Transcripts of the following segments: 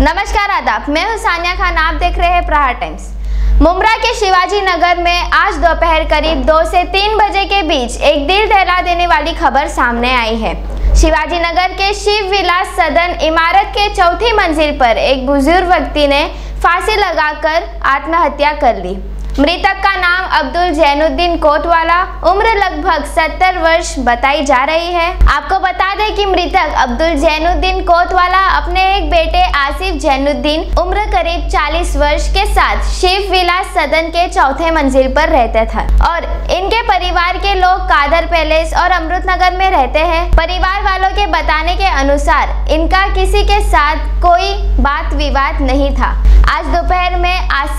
नमस्कार, आदाब। मैं हूँ सानिया खान, आप देख रहे हैं प्रहार टाइम्स। मुमरा के शिवाजी नगर में आज दोपहर करीब दो से तीन बजे के बीच एक दिल दहला देने वाली खबर सामने आई है। शिवाजी नगर के शिव विलास सदन इमारत के चौथी मंजिल पर एक बुज़ुर्ग व्यक्ति ने फांसी लगाकर आत्महत्या कर ली। मृतक का नाम अब्दुल जैनुद्दीन कोतवाला, उम्र लगभग 70 वर्ष बताई जा रही है। आपको बता दें कि मृतक अब्दुल जैनुद्दीन कोतवाला अपने एक बेटे आसिफ जैनुद्दीन, उम्र करीब 40 वर्ष के साथ शिव विलास सदन के चौथे मंजिल पर रहते थे। और इनके परिवार के लोग कादर पैलेस और अमृत नगर में रहते हैं। परिवार वालों के बताने के अनुसार इनका किसी के साथ कोई बात विवाद नहीं था। आज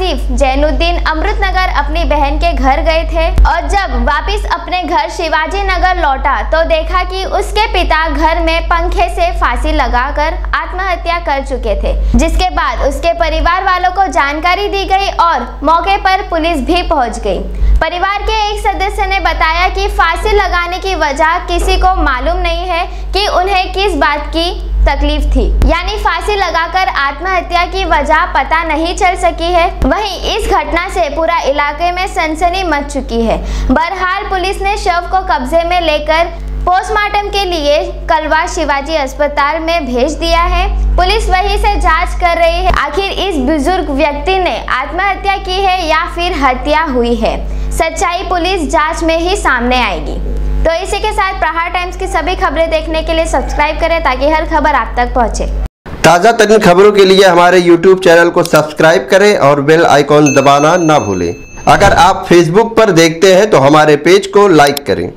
आसिफ, जैनुद्दीन अमृत नगर अपनी बहन के घर गए थे और जब वापस अपने घर शिवाजी नगर लौटा तो देखा कि उसके पिता घर में पंखे से फांसी लगाकर आत्महत्या कर चुके थे, जिसके बाद उसके परिवार वालों को जानकारी दी गई और मौके पर पुलिस भी पहुँच गई। परिवार के एक सदस्य ने बताया कि फांसी लगाने की वजह किसी को मालूम नहीं है कि उन्हें किस बात की तकलीफ़ थी। यानी फांसी लगाकर आत्महत्या की वजह पता नहीं चल सकी है। वहीं इस घटना से पूरा इलाके में सनसनी मच चुकी है। बहरहाल पुलिस ने शव को कब्जे में लेकर पोस्टमार्टम के लिए कलवा शिवाजी अस्पताल में भेज दिया है। पुलिस वहीं से जाँच कर रही है, आखिर इस बुज़ुर्ग व्यक्ति ने आत्महत्या की है या फिर हत्या हुई है। सच्चाई पुलिस जाँच में ही सामने आएगी। तो इसी के साथ प्रहार टाइम्स की सभी खबरें देखने के लिए सब्सक्राइब करें ताकि हर खबर आप तक पहुँचे। ताज़ा तरीन खबरों के लिए हमारे यूट्यूब चैनल को सब्सक्राइब करें और बेल आइकॉन दबाना ना भूलें। अगर आप फेसबुक पर देखते हैं तो हमारे पेज को लाइक करें।